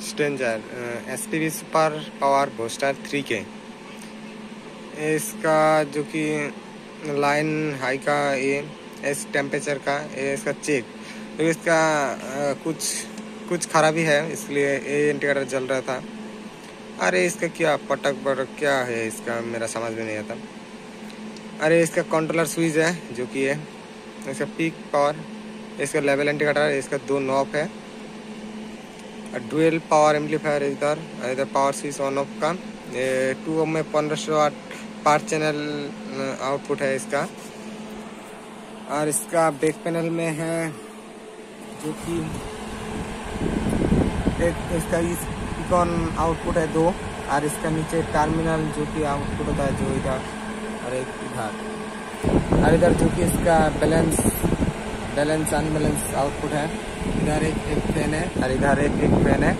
Stranger S P V super power booster three के इसका जो कि लाइन हाई का, ये, इस टेम्परेचर का, ये इसका चेक तो इसका कुछ कुछ खराबी है, इसलिए ये इंडिकेटर जल रहा था। अरे इसका क्या पटक पटक क्या है इसका, मेरा समझ में नहीं आता। अरे इसका कंट्रोलर स्विच है, जो कि है इसका पीक पावर इसका लेवल इंडिकेटर इसका दो नॉब है। डुअल पावर एम्पलीफायर इधर इधर पावर स्विच ऑन ऑफ़ का टू टू में पंद्रह सौ आठ पार चैनल आउटपुट है इसका। और इसका बैक पैनल में है जो कि एक, इसका इकॉन आउटपुट है दो, और इसका नीचे टर्मिनल जो कि आउटपुट होता है जो इधर, और एक इधर। और इधर जो कि इसका बैलेंस बैलेंस अनबैलेंस आउटपुट है। इधर एक एक फ़ैन है। और इधर एक एक फ़ैन है।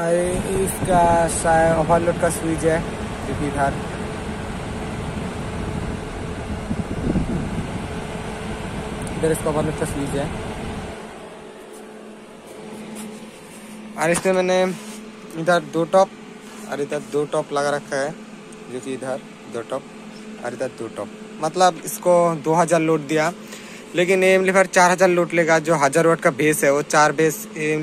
और इसका शायद ओवरलोड का स्विच है जो कि इधर। इधर इसका ओवरलोड का स्विच है। और इसमें मैंने इधर दो टॉप और इधर दो टॉप लगा रखा है जो कि इधर दो टॉप और इधर दो टॉप मतलब इसको 2000 लोड दिया। लेकिन एम्पलीफायर चार हज़ार लूट लेगा, जो हज़ार वोट का बेस है, वो चार बेस